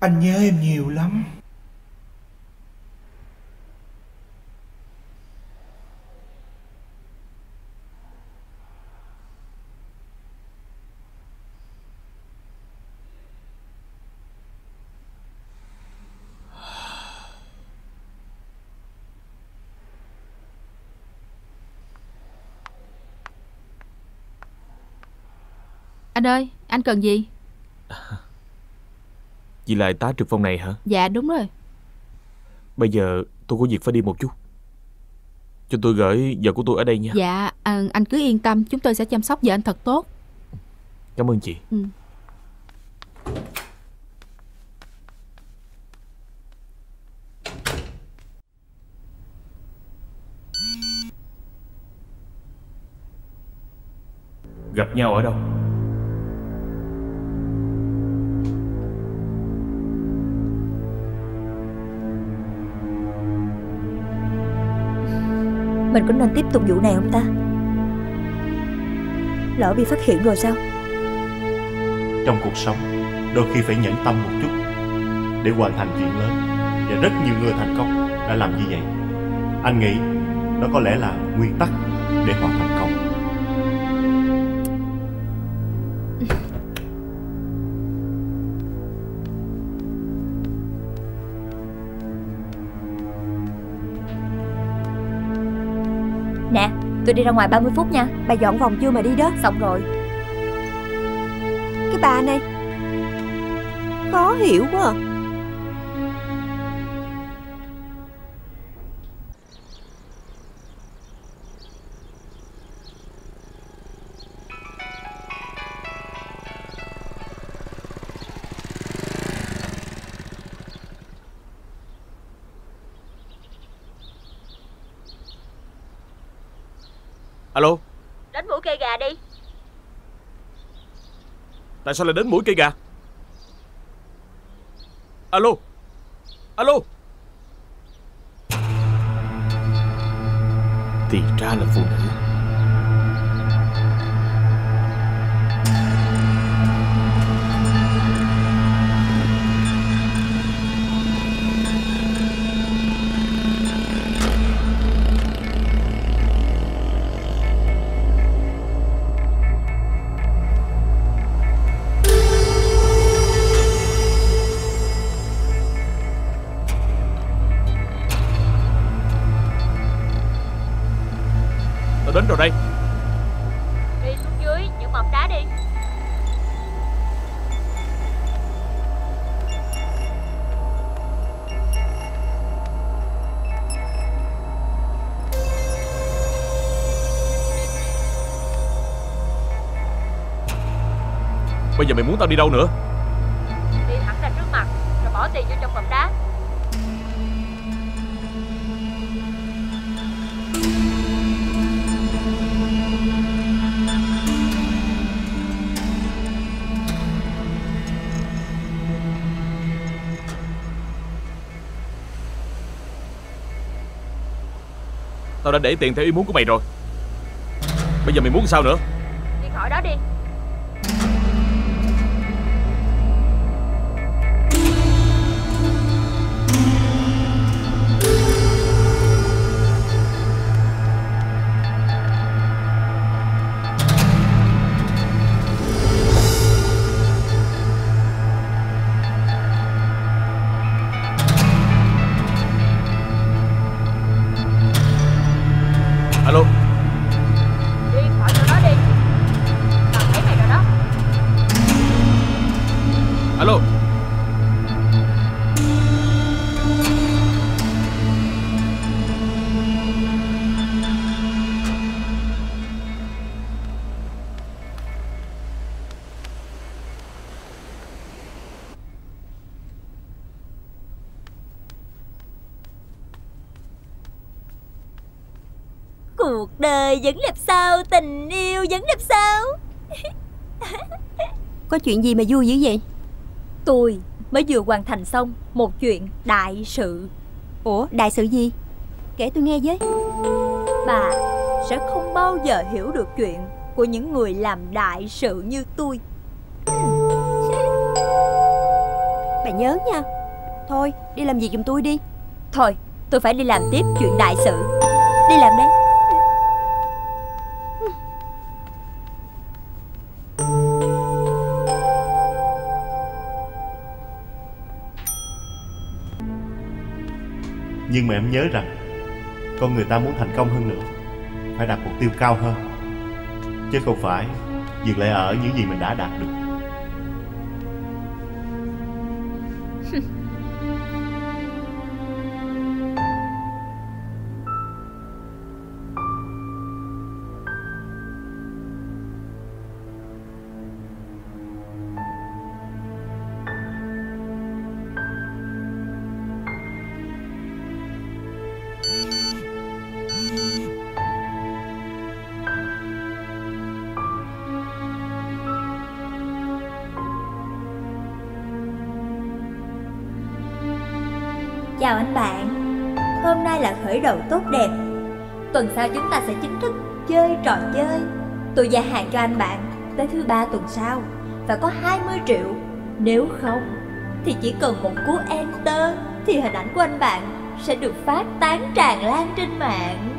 Anh nhớ em nhiều lắm. Anh ơi, anh cần gì? Chị là tá trực phòng này hả? Dạ đúng rồi Bây giờ tôi có việc phải đi một chút Cho tôi gửi vợ của tôi ở đây nha Dạ, à, anh cứ yên tâm Chúng tôi sẽ chăm sóc vợ anh thật tốt Cảm ơn chị ừ. Gặp nhau ở đâu? Mình có nên tiếp tục vụ này không ta? Lỡ bị phát hiện rồi sao? Trong cuộc sống, Đôi khi phải nhẫn tâm một chút Để hoàn thành chuyện lớn. Và rất nhiều người thành công đã làm như vậy. Anh nghĩ Đó có lẽ là nguyên tắc Để họ thành công. Nè. Tôi đi ra ngoài 30 phút nha. Bà dọn vòng chưa mà đi đó? Xong rồi. Cái bà này. Khó hiểu quá à. Alo? Đến mũi cây gà đi. Tại sao lại đến mũi cây gà? Alo? Alo? Thì ra là phụ nữ những mỏm đá đi. Bây giờ mày muốn tao đi đâu nữa? Đã để tiền theo ý muốn của mày rồi. Bây giờ mày muốn sao nữa? Alo. Cuộc đời vẫn đẹp sao Tình yêu vẫn đẹp sao? Có chuyện gì mà vui dữ vậy Tôi mới vừa hoàn thành xong Một chuyện đại sự. Ủa đại sự gì? Kể tôi nghe với. Bà sẽ không bao giờ hiểu được chuyện Của những người làm đại sự như tôi. Bà nhớ nha. Thôi đi làm việc giùm tôi đi. Thôi tôi phải đi làm tiếp chuyện đại sự. Đi làm đây Nhưng mà em nhớ rằng Con người ta muốn thành công hơn nữa, Phải đặt mục tiêu cao hơn. Chứ không phải Dừng lại ở những gì mình đã đạt được. Chào anh bạn. Hôm nay là khởi đầu tốt đẹp. Tuần sau chúng ta sẽ chính thức chơi trò chơi. Tôi gia hạn cho anh bạn Tới thứ ba tuần sau Và có 20 triệu. Nếu không, Thì chỉ cần một cú enter Thì hình ảnh của anh bạn Sẽ được phát tán tràn lan trên mạng.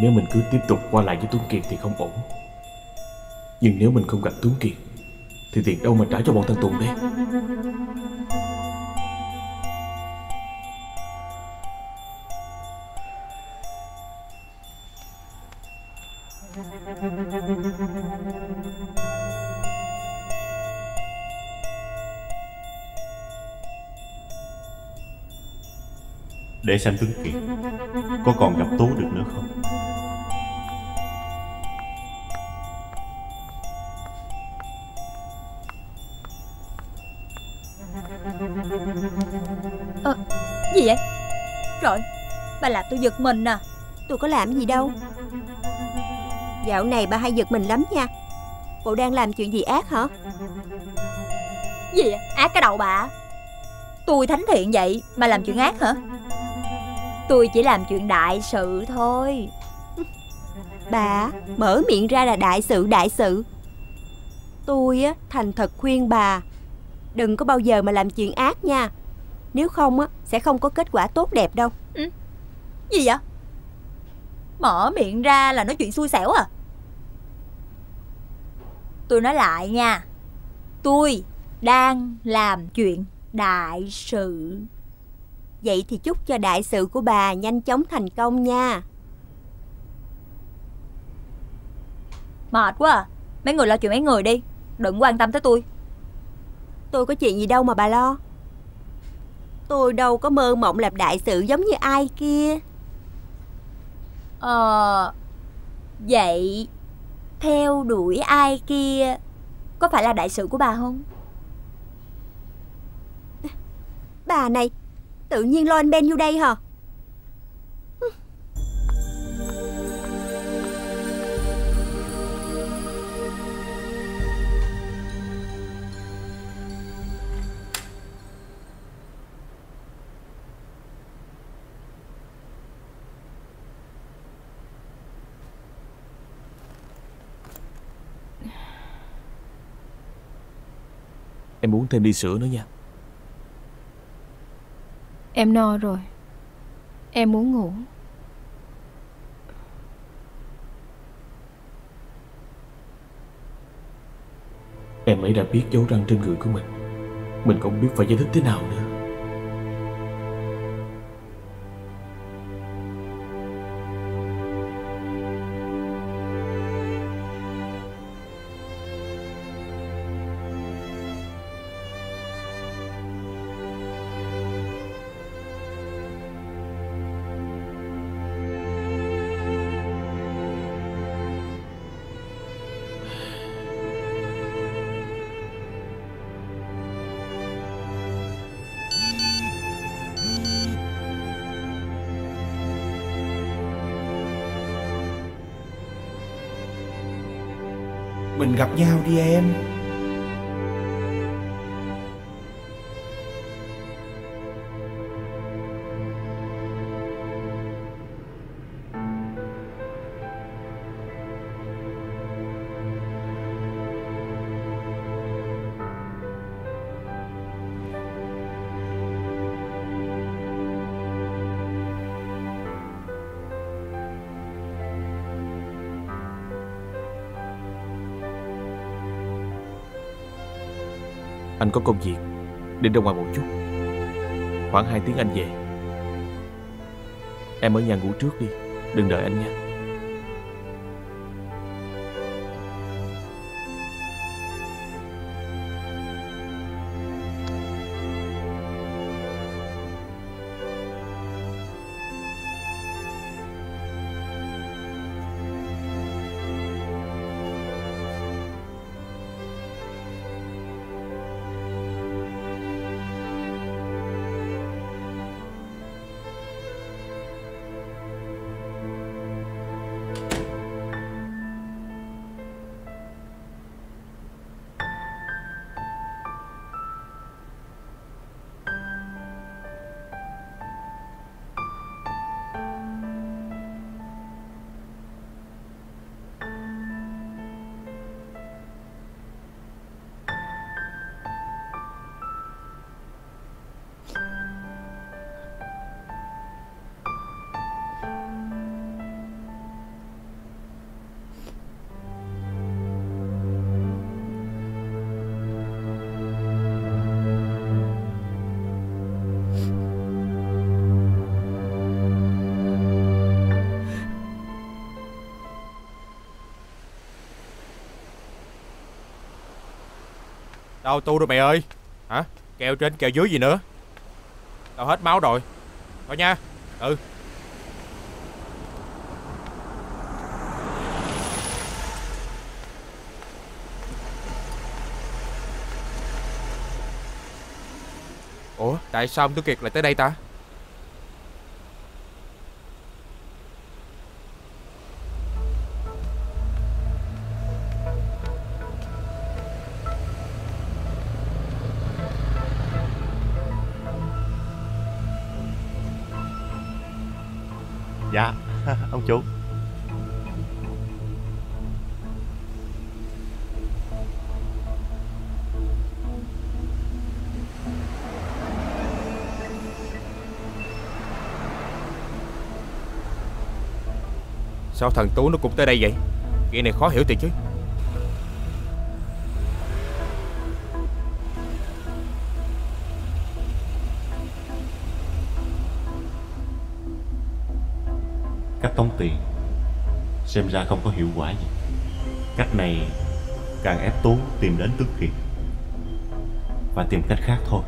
Nếu mình cứ tiếp tục qua lại với Tuấn Kiệt thì không ổn. Nhưng nếu mình không gặp Tuấn Kiệt, Thì tiền đâu mà trả cho bọn thằng Tùng đây? Để xem Tuấn Kiệt Có còn gặp Tú được nữa không? Ờ, gì vậy? Trời Bà làm tôi giật mình nè Tôi có làm gì đâu. Dạo này bà hay giật mình lắm nha. Bộ đang làm chuyện gì ác hả? Gì vậy? Ác cái đầu bà. Tôi thánh thiện vậy Mà làm chuyện ác hả? Tôi chỉ làm chuyện đại sự thôi. Bà mở miệng ra là đại sự đại sự. Tôi á thành thật khuyên bà Đừng có bao giờ mà làm chuyện ác nha. Nếu không á sẽ không có kết quả tốt đẹp đâu. Gì vậy? Mở miệng ra là nói chuyện xui xẻo à? Tôi nói lại nha. Tôi đang làm chuyện đại sự Vậy thì chúc cho đại sự của bà nhanh chóng thành công nha. Mệt quá à. Mấy người lo chuyện mấy người đi. Đừng quan tâm tới tôi. Tôi có chuyện gì đâu mà bà lo. Tôi đâu có mơ mộng làm đại sự giống như ai kia. Ờ Vậy Theo đuổi ai kia Có phải là đại sự của bà không? Bà này Tự nhiên lo anh Ben vô đây hả? Em muốn thêm ly sữa nữa nha. Em no rồi. Em muốn ngủ. Em ấy đã biết dấu răng trên người của mình. Mình không biết phải giải thích thế nào nữa. Mình gặp nhau đi em. Anh có công việc. Đi ra ngoài một chút. Khoảng 2 tiếng anh về. Em ở nhà ngủ trước đi. Đừng đợi anh nha Đâu tu rồi mày ơi. Hả? Kèo trên kèo dưới gì nữa? Tao hết máu rồi. Thôi nha. Ừ. Ủa, tại sao ông Tuấn Kiệt lại tới đây ta? Ông chủ. Sao thằng Tú nó cũng tới đây vậy? Chuyện này khó hiểu thiệt chứ. Cách tống tiền. Xem ra không có hiệu quả gì. Cách này càng ép Tú tìm đến Tuấn Kiệt Và tìm cách khác thôi.